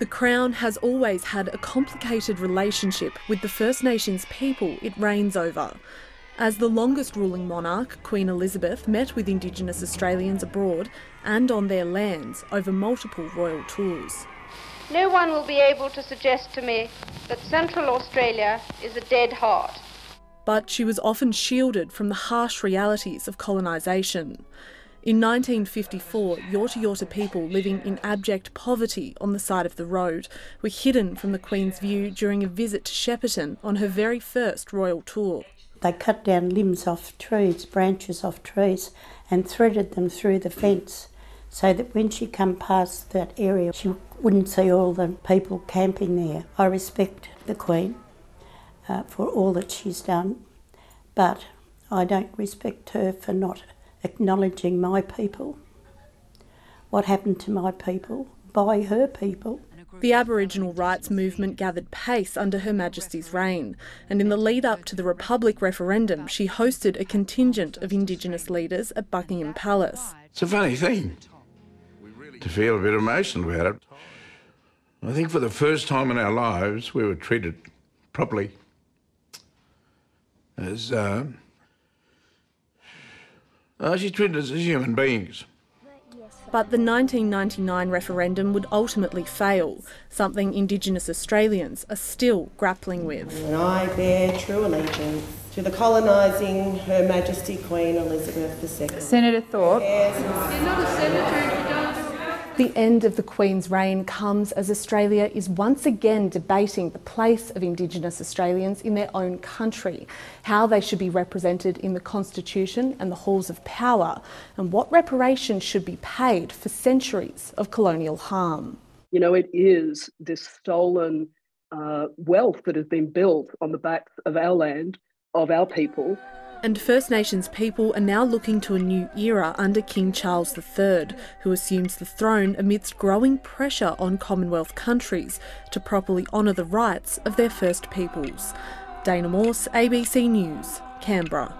The Crown has always had a complicated relationship with the First Nations people it reigns over. As the longest ruling monarch, Queen Elizabeth met with Indigenous Australians abroad and on their lands over multiple royal tours. No one will be able to suggest to me that Central Australia is a dead heart. But she was often shielded from the harsh realities of colonisation. In 1954, Yorta Yorta people living in abject poverty on the side of the road were hidden from the Queen's view during a visit to Shepparton on her very first royal tour. They cut down limbs off trees, branches off trees, and threaded them through the fence so that when she come past that area, she wouldn't see all the people camping there. I respect the Queen uh, for all that she's done, but I don't respect her for not acknowledging my people. What happened to my people by her people. The Aboriginal rights movement gathered pace under Her Majesty's reign, and in the lead up to the Republic referendum, she hosted a contingent of Indigenous leaders at Buckingham Palace. It's a funny thing to feel a bit emotional about it. I think for the first time in our lives, we were treated properly as uh, uh, she's treated us as human beings. But the 1999 referendum would ultimately fail, something Indigenous Australians are still grappling with. And I bear true allegiance to the colonising Her Majesty Queen Elizabeth II. Senator Thorpe. Yes. You're not a senator the end of the Queen's reign comes as Australia is once again debating the place of Indigenous Australians in their own country, how they should be represented in the Constitution and the halls of power, and what reparations should be paid for centuries of colonial harm. You know, it is this stolen uh, wealth that has been built on the backs of our land, of our people, and First Nations people are now looking to a new era under King Charles III, who assumes the throne amidst growing pressure on Commonwealth countries to properly honour the rights of their First Peoples. Dana Morse, ABC News, Canberra.